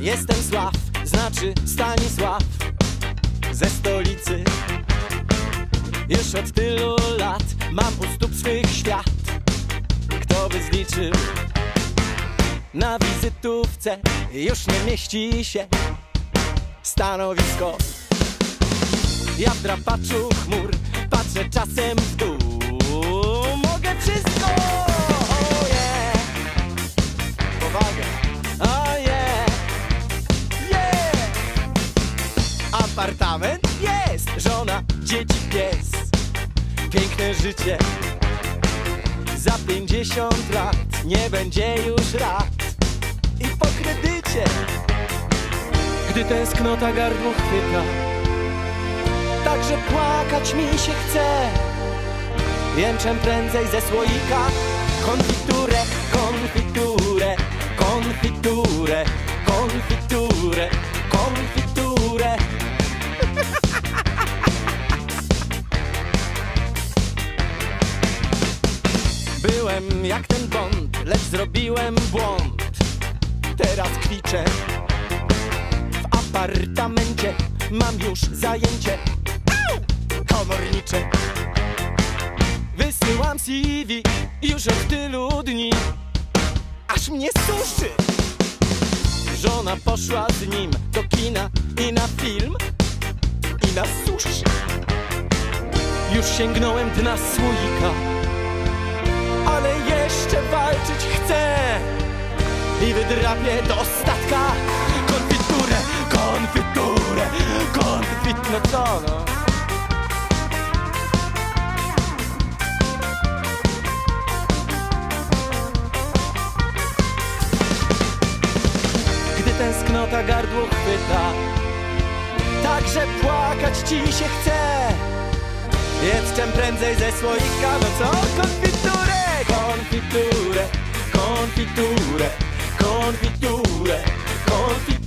Stanisław znaczy Stanisław ze stolicy. Już od tylu lat mam u stóp swych świat. Kto by zliczył? Na wizytówce już nie mieści się stanowisko. Ja w drapaczu chmur patrzę czasem w dół. Mogę wszystko! Apartament jest! Żona, dzieci, pies. Piękne życie. Za pięćdziesiąt lat nie będzie już rat. I po kredycie, gdy tęsknota gardło chwyta, także płakać mi się chce. Jęczem prędzej ze słoika Jak ten bąd, lecz zrobiłem błąd. Teraz kwiczę w apartamencie. Mam już zajęcie komornicze. Wysyłam CV już od tylu dni, aż mnie suszy. Żona poszła z nim do kina i na film, i na sushi. Już sięgnąłem dna słoika, walczyć chcę. I wydrapię do ostatka konfiturę, konfiturę, konfit... No co no? Gdy tęsknota gardło chwyta Także płakać ci się chce Jedz czym prędzej ze słoika No co? Konfiturę, konfiturę, konfiturę, konfiturę, konfiturę